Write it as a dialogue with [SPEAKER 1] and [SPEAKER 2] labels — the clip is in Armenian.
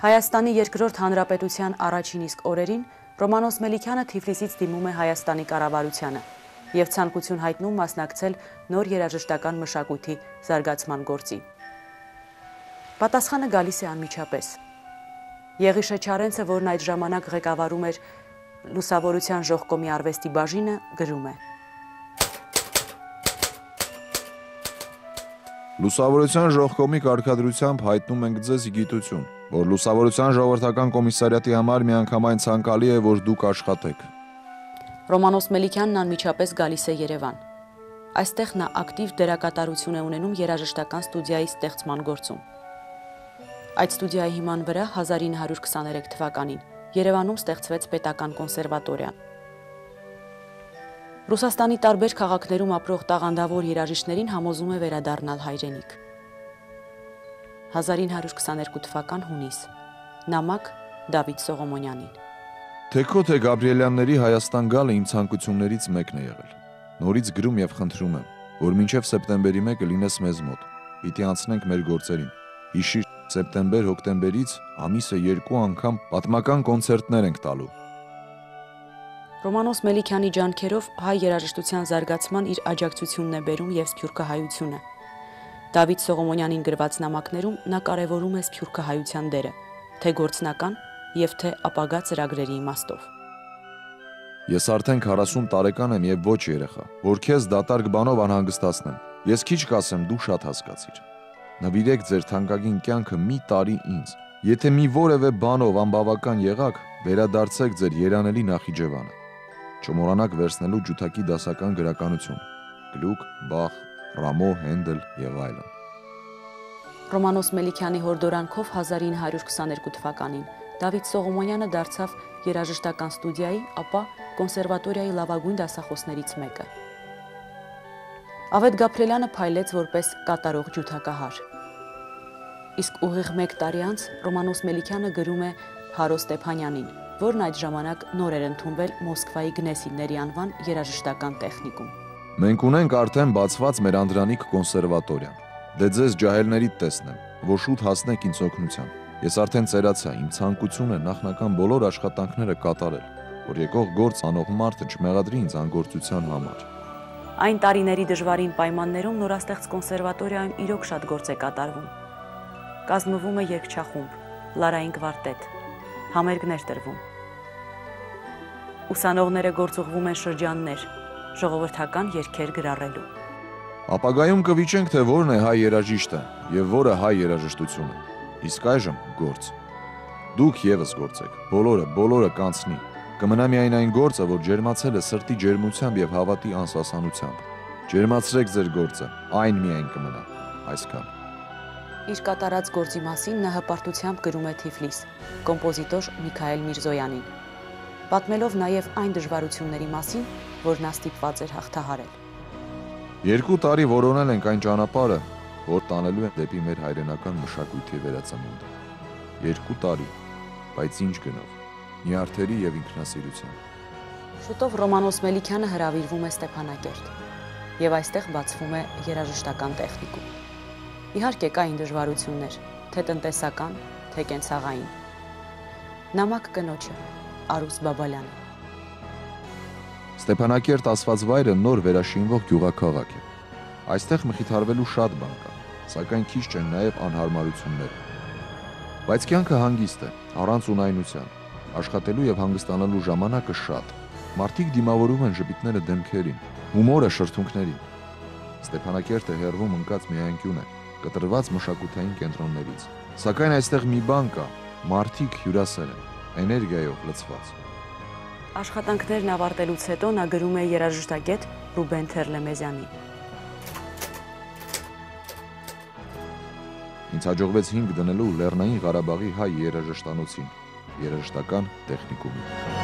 [SPEAKER 1] Հայաստանի երկրորդ հանրապետության առաջին իսկ օրերին Ռոմանոս Մելիքյանը Թիֆլիսից դիմում է Հայաստանի կառավարությանը եւ ցանկություն հայտնում մասնակցել նոր երաժշտական մշակույթի զարգացման գործին։ Պատասխանը գալիս է անմիջապես։ Եղիշե Չարենցը, որն այդ ժամանակ ղեկավարում էր Լուսավորության ժողկոմի արվեստի բաժինը, գրում է.
[SPEAKER 2] Լուսավորության ժողկոմի կարգադրությամբ հայտնում ենք ձեզ գիտություն որ լուսավորության ժողովրդական կոմիսարիատի համար միանգամայն ցանկալի է, որ դուք աշխատեք։
[SPEAKER 1] Ռոմանոս Մելիքյանն անմիջապես գալիս է Երևան։ Այստեղ նա ակտիվ դերակատարություն է ունենում երաժշտական ստուդիայի ստեղծման գործում։ Այդ ստուդիայի հիման վրա 1923 թվականին Երևանում ստեղծվեց Պետական կոնսերվատորիան։ Ռուսաստանի տարբեր քաղաքներում ապրող տաղանդավոր երաժիշտներին համոզում է վերադառնալ հայրենիք։ 1922 թվական հունիս։ Նամակ Դավիթ Սողոմոնյանին։
[SPEAKER 2] Թեքո թե Գաբրիելյանների Հայաստան գալը իմ ցանկություններից մեկն է եղել։ Նորից գրում եւ խնդրում եմ, որ մինչև սեպտեմբերի 1-ը լինես մեզ մոտ։ Պիտի անցնենք մեր գործերին։ Հիշիր, սեպտեմբեր-հոկտեմբերից ամիսը երկու անգամ պատմական կոնցերտներ ենք տալու։
[SPEAKER 1] Ռոմանոս Մելիքյանի ջանքերով հայ երաժշտության զարգացման իր աջակցությունն է բերում եւ սփյուռքահայությունը։ Դավիթ Սողոմոնյանին գրված նամակներում նա կարևորում է սփյուռքահայության դերը, թե գործնական եւ թե ապագա ծրագրերի իմաստով։
[SPEAKER 2] Ես արդեն 40 տարեկան եմ եւ ոչ երեխա, որ քեզ դատարկ բանով անհանգստացնեմ։ Ես քիչ կասեմ, դու շատ հասկացիր։ Նվիրեք ձեր թանկագին կյանքը մի տարի ինձ։ Եթե մի որևէ բանով անբավական եղաք, վերադարձեք ձեր երանելի Նախիջևանը։ Չմոռանաք վերցնելու ջութակի դասական գրականություն։ Գլուկ, Բախ, Ռամո, Հենդել եւ այլն։
[SPEAKER 1] Ռոմանոս Մելիքյանի հորդորանքով 1922 թվականին Դավիթ Սողոմոնյանը դարձավ երաժշտական ստուդիայի, ապա կոնսերվատորիայի լավագույն դասախոսներից մեկը։ Ավետ Գաբրելյանը փայլեց որպես կատարող ջութակահար։ Իսկ ուղիղ 1 տարի անց Ռոմանոս Մելիքյանը գրում է Հարո Ստեփանյանին, որն այդ ժամանակ նոր էր ընդունվել Մոսկվայի Գնեսինների անվան երաժշտական տեխնիկում։
[SPEAKER 2] Մենք ունենք արդեն բացված մեր Անդրանիկ կոնսերվատորիան։ Դե ձեզ ջահելներիդ տեսնեմ, որ շուտ հասնեք ինձ օգնության։ Ես արդեն ծերացա, իմ ցանկությունը նախնական բոլոր աշխատանքները կատարել, որ եկող գործ անող մարդը չմեղադրի ինձ անգործության համար։
[SPEAKER 1] Այն տարիների դժվարին պայմաններում նորաստեղծ կոնսերվատորիայում իրոք շատ գործ է կատարվում։ Կազմվում է երգչախումբ, լարային կվարտետ, համերգներ տրվում։ Ուսանողները գործուղվում են շրջաններ, ժողովրդական երգեր գրառելու։
[SPEAKER 2] Ապագայում կվիճենք, թե որն է հայ երաժիշտը եւ որը հայ երաժշտությունը։ Իսկ այժմ գործ։ Դուք եւս գործեք։ Բոլորը, բոլորը կանցնի։ Կմնա միայն այն գործը, որ ջերմացել է սրտի ջերմությամբ եւ հավատի անսասանությամբ։ Ջերմացրեք ձեր գործը, այն միայն կմնա։ Այսքան։
[SPEAKER 1] Իր կատարած գործի մասին նա հպարտությամբ գրում է Թիֆլիս, կոմպոզիտոր Միքայել Միրզոյանին պատմելով նաև այն դժվարությունների մասին, որ նա ստիպված էր հաղթահարել։
[SPEAKER 2] Երկու տարի որոնել ենք այն ճանապարհը, որ տանելու է դեպի մեր հայրենական մշակույթի վերածնունդը։ Երկու տարի, բայց ինչ գնով՝ նյարդերի եւ ինքնասիրության։
[SPEAKER 1] Շուտով Ռոմանոս Մելիքյանը հրավիրվում է Ստեփանակերտ եւ այստեղ բացվում է երաժշտական տեխնիկում։ Իհարկե կային դժվարություններ, թե տնտեսական, թե կենցաղային։ Նամակ կնոջը Արուս Բաբալյանը։
[SPEAKER 2] Ստեփանակերտ ասված վայրը նոր վերաշինվող գյուղաքաղաք է։ Այստեղ մխիթարվելու շատ բան կա, սակայն քիչ չեն նաև անհարմարությունները։ Բայց կյանքը հանգիստ է, առանց ունայնության։ Աշխատելու եւ հանգստանալու ժամանակը շատ։ Մարդիկ դիմավորում են ժպիտները դեմքերին, հումորը շրթունքներին։ Ստեփանակերտը հերվում ընկած մի անկյուն է, կտրված մշակութային կենտրոններից։ Սակայն այստեղ մի բան կա՝ մարդիկ հյուրասեր են էներգիայով լցված։
[SPEAKER 1] Աշխատանքներն ավարտելուց հետո նա գրում է երաժշտագետ Ռուբեն Թերլեմեզյանի։
[SPEAKER 2] Ինձ հաջողվեց 5 դնելու Լեռնային Ղարաբաղի հայ երաժշտանոցին։ երաժշտական տեխնիկումի։